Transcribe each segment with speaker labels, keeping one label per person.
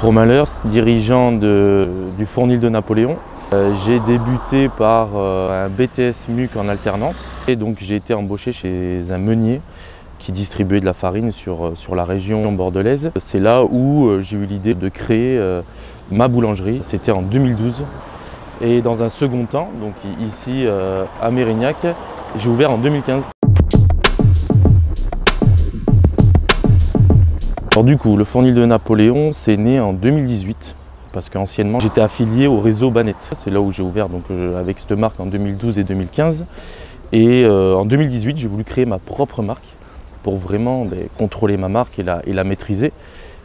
Speaker 1: Romain Leurs, dirigeant du Fournil de Napoléon. Euh, j'ai débuté par euh, un BTS MUC en alternance et donc j'ai été embauché chez un meunier qui distribuait de la farine sur, euh, sur la région bordelaise. C'est là où j'ai eu l'idée de créer ma boulangerie. C'était en 2012. Et dans un second temps, donc ici à Mérignac, j'ai ouvert en 2015. Alors du coup, le fournil de Napoléon, c'est né en 2018 parce qu'anciennement j'étais affilié au réseau Banet. C'est là où j'ai ouvert donc, euh, avec cette marque en 2012 et 2015. Et euh, en 2018, j'ai voulu créer ma propre marque pour vraiment ben, contrôler ma marque et la, et la, maîtriser.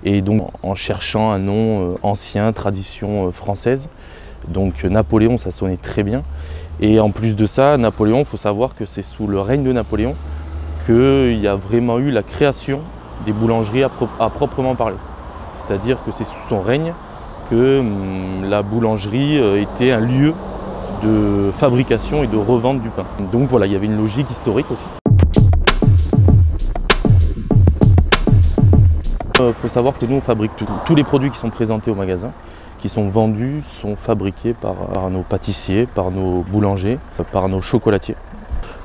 Speaker 1: Et donc en cherchant un nom euh, ancien, tradition française. Donc Napoléon, ça sonnait très bien. Et en plus de ça, Napoléon, il faut savoir que c'est sous le règne de Napoléon qu'il y a vraiment eu la création des boulangeries à, proprement parler. C'est-à-dire que c'est sous son règne que hum, la boulangerie euh, était un lieu de fabrication et de revente du pain. Donc voilà, il y avait une logique historique aussi. Il euh, faut savoir que nous on fabrique. Tous les produits qui sont présentés au magasin, qui sont vendus, sont fabriqués par, nos pâtissiers, par nos boulangers, par nos chocolatiers.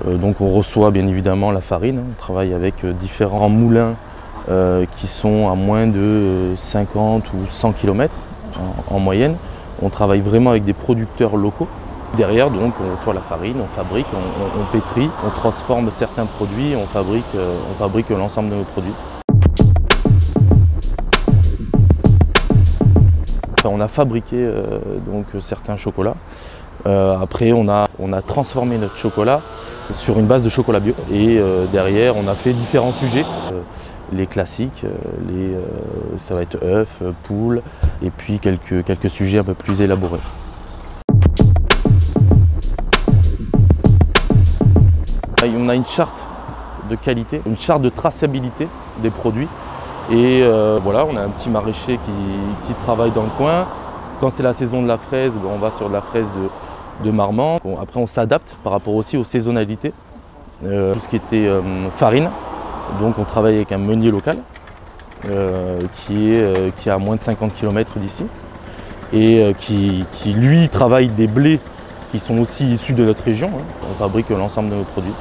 Speaker 1: Euh, donc on reçoit bien évidemment la farine, on travaille avec différents moulins qui sont à moins de 50 ou 100 km en, moyenne. On travaille vraiment avec des producteurs locaux. Derrière, donc, on reçoit la farine, on fabrique, on, pétrit, on transforme certains produits, on fabrique, euh, on fabrique l'ensemble de nos produits. on a fabriqué euh, donc, certains chocolats. Euh, après, on a, on a transformé notre chocolat sur une base de chocolat bio. Et derrière, on a fait différents sujets les classiques, euh, les, euh, ça va être œufs, euh, poules, et puis quelques, quelques sujets un peu plus élaborés. On a une charte de qualité, une charte de traçabilité des produits. Et voilà, on a un petit maraîcher qui, travaille dans le coin. Quand c'est la saison de la fraise, ben, on va sur de la fraise de, de Marmande. après, on s'adapte par rapport aussi aux saisonnalités. tout ce qui était farine, donc on travaille avec un meunier local euh, qui, est, euh, qui à moins de 50 km d'ici et euh, qui, lui travaille des blés qui sont aussi issus de notre région. Hein. On fabrique l'ensemble de nos produits.